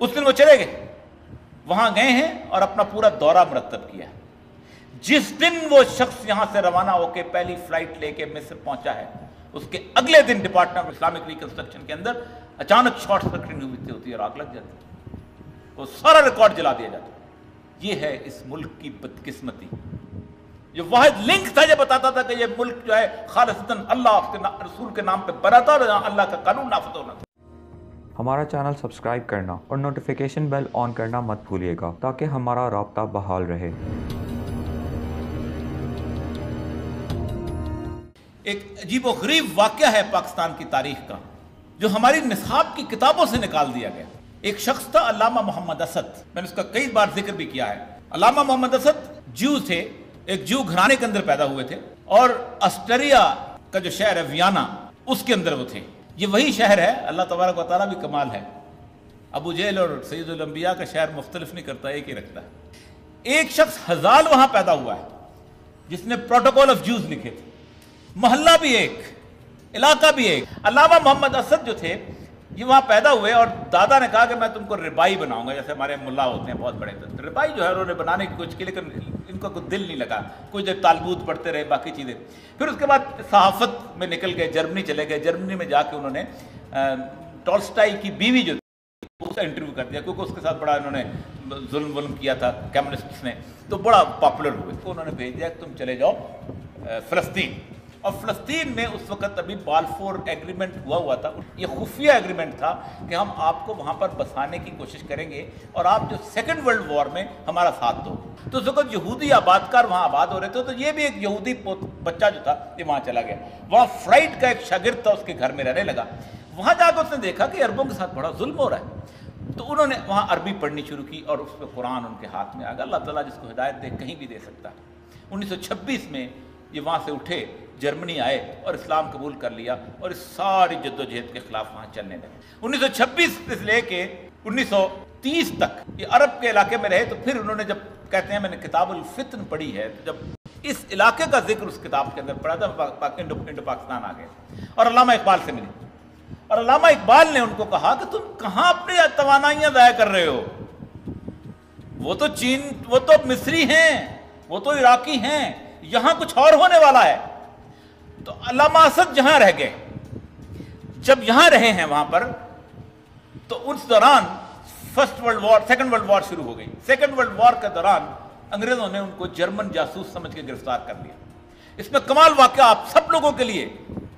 اس دن وہ چلے گئے۔ وہاں گئے ہیں اور اپنا پورا دورہ مرتب کیا جس دن وہ شخص یہاں سے روانہ ہو کے پہلی فلائٹ لے کے مصر پہنچا ہے، اس کے اگلے دن ڈپارٹمنٹ آف اسلامک ریکنسٹرکشن کے اندر اچانک شارٹ سرکٹنگ ہوئی ہوتی ہے اور آگ لگ جاتی وہ سارا ریکارڈ جلا دیا جاتا یہ ہے اس ملک کی بدقسمتی۔ جو واحد لنک تھا، یہ بتاتا تھا کہ یہ ملک جو ہے خالصتاً اللہ رسول کے نام پہ بنا تھا اور اللہ کا قانون نافذ ہونا تھا۔ ہمارا چینل سبسکرائب کرنا اور نوٹیفیکیشن بیل آن کرنا مت بھولیے گا تاکہ ہمارا رابطہ بحال رہے۔ ایک عجیب و غریب واقعہ ہے پاکستان کی تاریخ کا، جو ہماری نصاب کی کتابوں سے نکال دیا گیا۔ ایک شخص تھا، علامہ محمد اسد۔ میں نے اس کا کئی بار ذکر بھی کیا ہے۔ علامہ محمد اسد جو تھے، ایک جو گھرانے کے اندر پیدا ہوئے تھے اور اسٹریا کا جو شہر ہے ویانا، اس کے اندر وہ تھے۔ یہ وہی شہر ہے، اللہ تبارک و تعالیٰ بھی کمال ہے۔ ابو جیل اور سید الانبیاء کا شہر مختلف نہیں کرتا، ایک ہی رکھتا ہے۔ ایک شخص ہزال وہاں پیدا ہوا ہے، جس نے پروٹوکول آف جوز لکھے تھے۔ محلہ بھی ایک، علاقہ بھی ایک۔ علامہ محمد اسد جو تھے یہ وہاں پیدا ہوئے اور دادا نے کہا کہ میں تم کو ربائی بناؤں گا، جیسے ہمارے ملا ہوتے ہیں بہت بڑے ربائی جو ہے انہوں نے بنانے کی کوشش کی، لیکن ان کو کوئی دل نہیں لگا، کچھ دیر تالبوت پڑھتے رہے باقی چیزیں۔ پھر اس کے بعد صحافت میں نکل گئے، جرمنی چلے گئے۔ جرمنی میں جا کے انہوں نے ٹولسٹائی کی بیوی جو اس کا انٹرویو کر دیا، کیونکہ اس کے ساتھ بڑا انہوں نے ظلم ولم کیا تھا کمیونسٹ نے، تو بڑا پاپولر ہوئے تو انہوں نے بھیج دیا کہ تم چلے جاؤ فلسطین۔ اور فلسطین میں اس وقت ابھی بالفور ایگریمنٹ ہوا ہوا تھا، یہ خفیہ ایگریمنٹ تھا کہ ہم آپ کو وہاں پر بسانے کی کوشش کریں گے اور آپ جو سیکنڈ ورلڈ وار میں ہمارا ساتھ دو۔ تو اس وقت یہودی آباد کار وہاں آباد ہو رہے تھے، تو یہ بھی ایک یہودی بچہ جو تھا، یہ وہاں چلا گیا۔ وہاں فلائٹ کا ایک شاگرد تھا، اس کے گھر میں رہنے لگا۔ وہاں جا کے اس نے دیکھا کہ عربوں کے ساتھ بڑا ظلم ہو رہا ہے۔ تو انہوں نے وہاں عربی پڑھنی شروع کی اور اس پہ قرآن ان کے ہاتھ میں آ گیا۔ اللہ تعالیٰ جس کو ہدایت دے، کہیں بھی دے سکتا۔ ہے انیس سو چھبیس میں یہ وہاں سے اٹھے۔ جرمنی آئے اور اسلام قبول کر لیا اور اس ساری جد و جہد کے خلاف وہاں چلنے لگے۔ انیس سو چھبیس سے لے کے انیس سو تیس تک یہ عرب کے علاقے میں رہے تو پھر انہوں نے جب کہتے ہیں میں نے کتاب الفتن پڑھی ہے، تو جب اس علاقے کا ذکر اس کتاب کے اندر پڑھا تھا انڈو پاکستان آ گئے اور علامہ اقبال سے ملی۔ اور علامہ اقبال نے ان کو کہا کہ تم کہاں اپنی توانائیاں ضائع کر رہے ہو؟ وہ تو چین وہ تو مصری ہیں، وہ تو عراقی ہیں، یہاں کچھ اور ہونے والا ہے۔ تو علامہ اسد جہاں رہ گئے، جب یہاں رہے ہیں وہاں پر، تو اس دوران first world war second world war شروع ہو گئی۔ سیکنڈ ورلڈ وار کے دوران انگریزوں نے ان کو جرمن جاسوس سمجھ کے گرفتار کر لیا اس میں کمال واقعہ آپ سب لوگوں کے لیے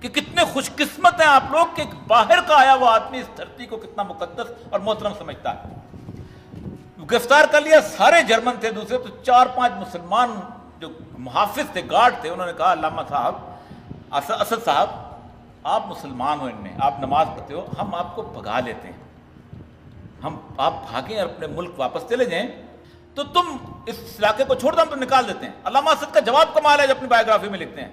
کہ کتنے خوش قسمت ہیں آپ لوگ کہ باہر کا آیا وہ آدمی اس دھرتی کو کتنا مقدس اور محترم سمجھتا ہے۔ گرفتار کر لیا، سارے جرمن تھے، دوسرے تو چار پانچ مسلمان جو محافظ تھے، گارڈ تھے، انہوں نے کہا، علامہ صاحب اسد صاحب، آپ مسلمان ہو ان میں، آپ نماز پڑھتے ہو، ہم آپ کو بھگا لیتے ہیں۔ ہم آپ بھاگیں اور اپنے ملک واپس چلے جائیں، تو تم اس علاقے کو چھوڑ دو، ہم تو نکال دیتے ہیں۔ علامہ اسد کا جواب کمال ہے جو اپنی بایوگرافی میں لکھتے ہیں۔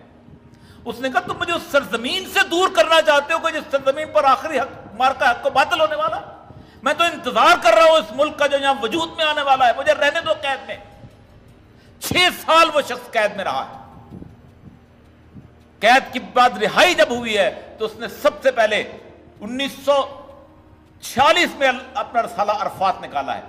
اس نے کہا، تم مجھے اس سرزمین سے دور کرنا چاہتے ہو کہ جس سرزمین پر آخری حق مار کا حق کو باطل ہونے والا؟ میں تو انتظار کر رہا ہوں اس ملک کا جو یہاں وجود میں آنے والا ہے۔ مجھے رہنے دو قید میں۔ چھ سال وہ شخص قید میں رہا ہے۔ قید کی بعد رہائی جب ہوئی ہے تو اس نے سب سے پہلے انیس سو چھیالیس میں اپنا رسالہ عرفات نکالا ہے۔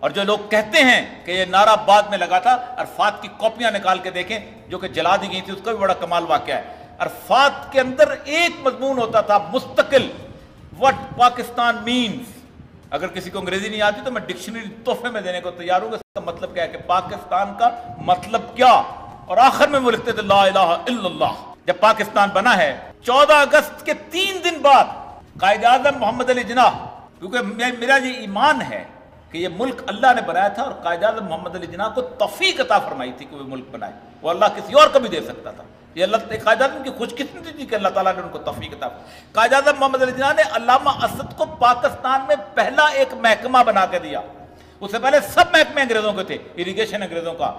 اور جو لوگ کہتے ہیں کہ یہ نعرہ بعد میں لگا تھا، عرفات کی کاپیاں نکال کے دیکھیں، جو کہ جلا دی گئی تھی، اس کا بھی بڑا کمال واقعہ ہے۔ عرفات کے اندر ایک مضمون ہوتا تھا، مستقل۔ وٹ پاکستان مینز اگر کسی کو انگریزی نہیں آتی تو میں ڈکشنری تحفے میں دینے کو تیار ہوں گا۔ اس کا مطلب کیا ہے کہ پاکستان کا مطلب کیا؟ اور آخر میں وہ لکھتے تھے، لا الہ الا اللہ. جب پاکستان بنا ہے، چودہ اگست کے تین دن بعد قائد اعظم محمد علی جناح، کیونکہ میرا یہ ایمان ہے کہ یہ ملک اللہ نے بنایا تھا اور قائد اعظم محمد علی جناح کو توفیق عطا فرمائی تھی کہ وہ ملک بنائے۔ وہ اللہ کسی اور کو بھی دے سکتا تھا۔ یہ اللہ قائد اعظم کی خوش قسمتی تھی کہ اللہ تعالیٰ نے ان کو توفیق عطا قائد اعظم محمد علی جناح نے علامہ اسد کو پاکستان میں پہلا ایک محکمہ بنا کے دیا۔ اس سے پہلے سب محکمے انگریزوں کے تھے اریگیشن انگریزوں کا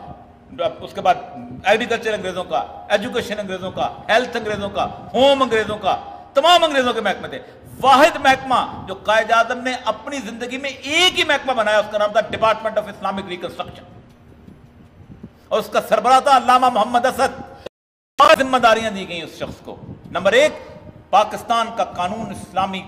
اس کے بعد ایگریکلچر انگریزوں کا ایجوکیشن انگریزوں کا ہیلتھ انگریزوں کا ہوم انگریزوں کا، تمام انگریزوں کے محکمے تھے۔ واحد محکمہ جو قائد اعظم نے اپنی زندگی میں ایک ہی محکمہ بنایا، اس کا نام تھا ڈپارٹمنٹ آف اسلامک ریکنسٹرکشن اور اس کا سربراہ تھا علامہ محمد اسد۔ ذمہ داریاں دی گئیں اس شخص کو۔ نمبر ایک، پاکستان کا قانون اسلامی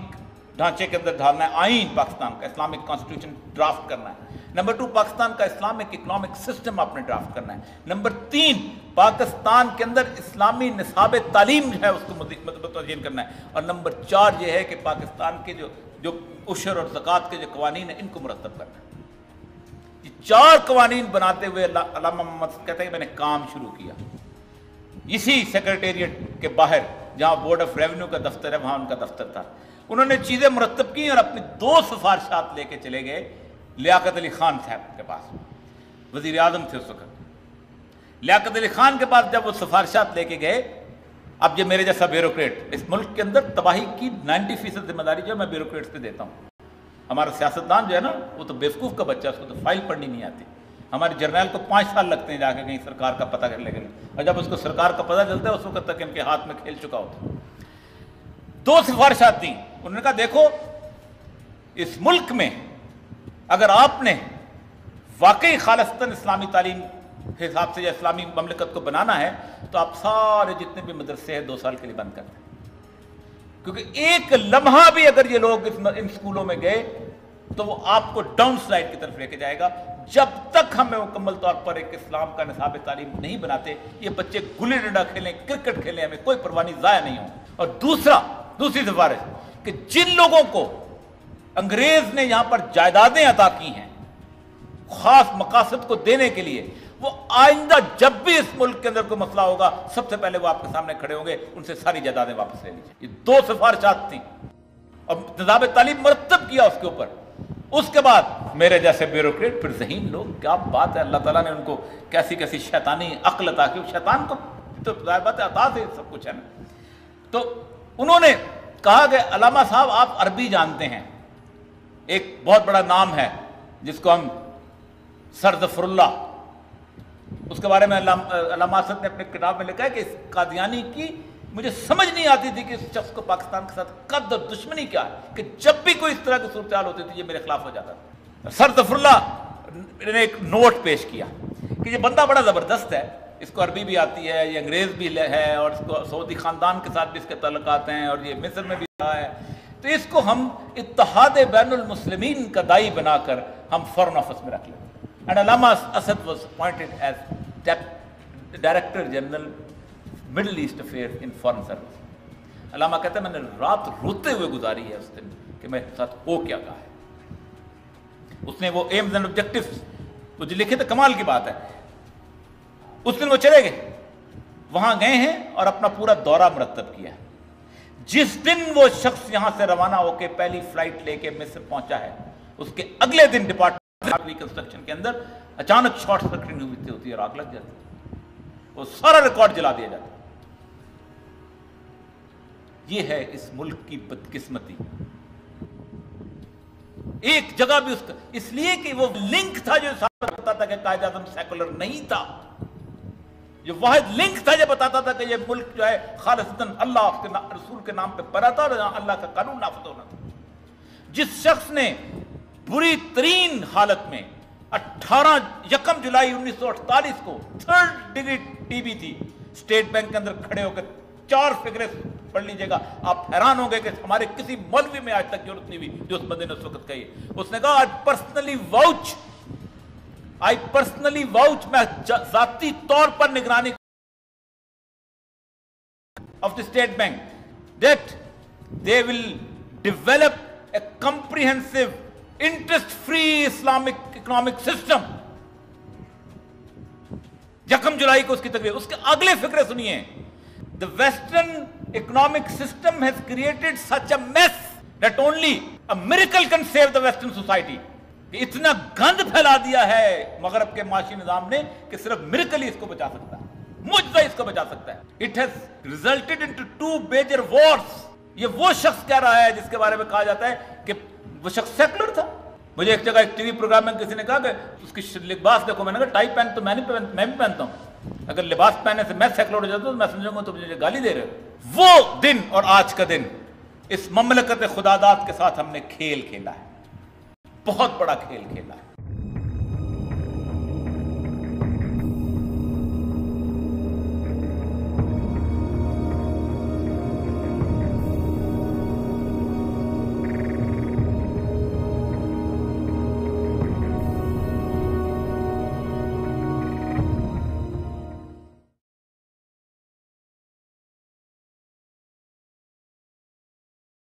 ڈھانچے کے اندر ڈھالنا ہے، آئین پاکستان کا، اسلامک کانسٹیٹیوشن ڈرافٹ کرنا ہے۔ نمبر ٹو پاکستان کا اسلامک اکنامک سسٹم آپ نے ڈرافٹ کرنا ہے۔ نمبر تین، پاکستان کے اندر اسلامی نصاب تعلیم جو ہے اس کو متوجہ کرنا ہے۔ اور نمبر چار یہ ہے کہ پاکستان کے جو جو عشر اور زکوٰۃ کے جو قوانین ہیں، ان کو مرتب کرنا ہے۔ یہ چار قوانین بناتے ہوئے علامہ محمد کہتے ہیں کہ میں نے کام شروع کیا۔ اسی سیکرٹیریٹ کے باہر، جہاں بورڈ آف ریونیو کا دفتر ہے، وہاں ان کا دفتر تھا۔ انہوں نے چیزیں مرتب کی اور اپنی دو سفارشات لے کے چلے گئے۔ لیاقت علی خان صاحب کے پاس۔ وزیر اعظم تھے اس وقت۔ لیاقت علی خان کے پاس جب وہ سفارشات لے کے گئے، اب یہ میرے جیسا بیوروکریٹ، اس ملک کے اندر تباہی کی نائنٹی فیصد ذمہ داری جو میں بیوروکریٹس پہ دیتا ہوں۔ ہمارا سیاستدان جو ہے نا، وہ تو بیوقوف کا بچہ اس کو تو فائل پڑھنی نہیں آتی۔ ہمارے جرنیل کو پانچ سال لگتے ہیں جا کے کہیں سرکار کا پتہ کر لے گئے اور جب اس کو سرکار کا پتہ چلتا ہے، اس وقت تک ان کے ہاتھ میں کھیل چکا ہوتا دو سفارشات دیں۔ انہوں نے کہا، دیکھو، اس ملک میں اگر آپ نے واقعی خالصتاً اسلامی تعلیم کے حساب سے یا اسلامی مملکت کو بنانا ہے، تو آپ سارے جتنے بھی مدرسے ہیں دو سال کے لیے بند کر دیں۔ کیونکہ ایک لمحہ بھی اگر یہ لوگ ان اسکولوں میں گئے، تو وہ آپ کو ڈاؤن سلائڈ کی طرف لے کے جائے گا۔ جب تک ہمیں مکمل طور پر ایک اسلام کا نصاب تعلیم نہیں بناتے، یہ بچے گلی ڈنڈا کھیلیں، کرکٹ کھیلیں، ہمیں کوئی پروانی ضائع نہیں ہو اور دوسرا، دوسری سفارش کہ جن لوگوں کو انگریز نے یہاں پر جائیدادیں عطا کی ہیں۔ خاص مقاصد کو دینے کے لیے وہ آئندہ جب بھی اس ملک کے اندر کوئی مسئلہ ہوگا، سب سے پہلے وہ آپ کے سامنے کھڑے ہوں گے، ان سے ساری جائیدادیں واپس لے لیجیے یہ دو سفارشات تھیں۔ اور نظام تعلیم مرتب کیا اس کے اوپر۔ اس کے بعد میرے جیسے بیوروکریٹ، پھر ذہین لوگ، کیا بات ہے؟ اللہ تعالیٰ نے ان کو کیسی کیسی شیطانی عقل عطا کی۔ شیطان کو تو بات ہے، عطا سے سب کچھ ہے نا۔ تو انہوں نے کہا کہ علامہ صاحب، آپ عربی جانتے ہیں۔ ایک بہت بڑا نام ہے، جس کو ہم سر ظفر اللہ اس کے بارے میں علامہ اسد نے اپنے کتاب میں لکھا ہے کہ اس قادیانی کی مجھے سمجھ نہیں آتی تھی کہ اس شخص کو پاکستان کے ساتھ قد اور دشمنی کیا ہے، کہ جب بھی کوئی اس طرح کی صورتحال ہوتی تھی، یہ میرے خلاف ہو جاتا تھا۔ سر ظفر اللہ نے ایک نوٹ پیش کیا کہ یہ بندہ بڑا زبردست ہے۔ اس کو عربی بھی آتی ہے، یہ انگریز بھی ہے اور اس کو سعودی خاندان کے ساتھ بھی اس کے تعلقات ہیں اور یہ مصر میں بھی رہا ہے۔ تو اس کو ہم اتحاد بین المسلمین کا دائی بنا کر ہم فورن آفس میں رکھ لیں and Allama Asad was appointed as director general middle east affair in foreign service Allama کہتے ہیں میں نے رات روتے ہوئے گزاری ہے اس دن کہ میں ساتھ ہو کیا کہا ہے. اس نے وہ ایمز اینڈ آبجیکٹیوز وہ جو لکھے تھے کمال کی بات ہے۔ اس دن وہ چلے گئے۔ وہاں گئے ہیں اور اپنا پورا دورہ مرتب کیا ہے۔ جس دن وہ شخص یہاں سے روانہ ہو کے پہلی فلائٹ لے کے مصر پہنچا ہے، اس کے اگلے دن ڈپارٹمنٹ ریکنسٹرکشن کے اندر اچانک شارٹ سرکٹنگ ہوتی ہے، اور آگ لگ جاتی وہ سارا ریکارڈ جلا دیا جاتا یہ ہے اس ملک کی بدقسمتی۔ ایک جگہ بھی اس کا، اس لیے کہ وہ لنک تھا جو بتاتا تھا کہ قائد اعظم سیکولر نہیں تھا۔ جو واحد لنک تھا جو بتاتا تھا کہ یہ ملک جو ہے خالص اللہ کے رسول کے نام پہ پڑا تھا اور اللہ کا قانون نافذ ہونا تھا۔ جس شخص نے بری ترین حالت میں اٹھارہ یکم جولائی انیس سو اٹھتالیس کو تھرڈ ڈگری ٹی وی تھی اسٹیٹ بینک کے اندر کھڑے ہو کے چار فگریں پڑھ لیجیے گا۔ آپ حیران ہوں گے کہ ہمارے کسی مولوی میں آج تک ضرورت نہیں ہوئی جو اس بندے نے اس وقت کہی۔ اس نے کہا، آج personally vouch I personally vouch میں ذاتی طور پر نگرانی of the state bank that they will develop a comprehensive interest free Islamic economic system یکم جولائی کو اس کی تقریر اس کے اگلے فکرے سنیے The Western economic system has created such a mess that only a miracle can save the Western society. اتنا گند پھیلا دیا ہے مغرب کے معاشی نظام نے کہ صرف مرکل ہی اس کو بچا سکتا ہے مجزہ اس کو بچا سکتا ہے۔ It has resulted into two major wars یہ وہ شخص کہہ رہا ہے جس کے بارے میں کہا جاتا ہے کہ وہ شخص سیکولر تھا۔ مجھے ایک جگہ ایک ٹی وی پروگرام میں کسی نے کہا کہ اس کی لباس دیکھو، میں نے کہا ٹائی پہن تو میں نہیں میں بھی پہنتا ہوں۔ اگر لباس پہننے سے میں سیکلر ہو جاتا ہوں تو میں سمجھوں گا تو مجھے گالی دے رہے وہ دن اور آج کا دن، اس مملکت خدا داد کے ساتھ ہم نے کھیل کھیلا ہے۔ بہت بڑا کھیل کھیلا ہے۔